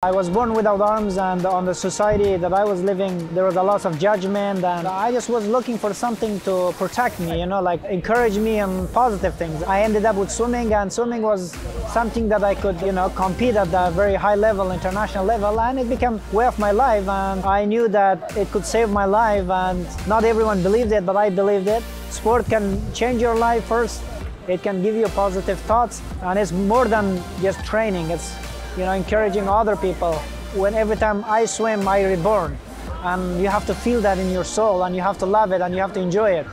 I was born without arms and on the society that I was living there was a lot of judgment and I just was looking for something to protect me, you know, like encourage me on positive things. I ended up with swimming and swimming was something that I could, you know, compete at a very high level, international level and it became way of my life and I knew that it could save my life and not everyone believed it but I believed it. Sport can change your life first. It can give you positive thoughts and it's more than just training. It's you know, encouraging other people. When every time I swim, I reborn. And you have to feel that in your soul and you have to love it and you have to enjoy it.